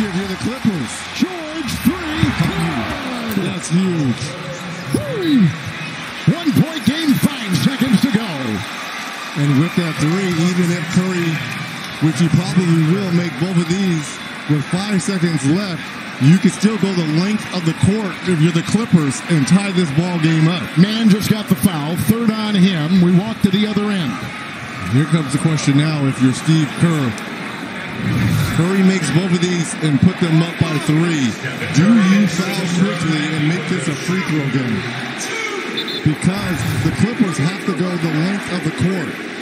if you're the Clippers. George, three. Good. That's huge. One point game, five seconds to go. And with that three, even if Curry, which he probably will make both of these with five seconds left, you can still go the length of the court if you're the Clippers and tie this ball game up. Mann just got the foul. Third on him. We walk to the other end. Here comes the question now if you're Steve Kerr. Curry makes both of these and put them up by three. Do you foul quickly and make this a free throw game? Because the Clippers have to go the length of the court.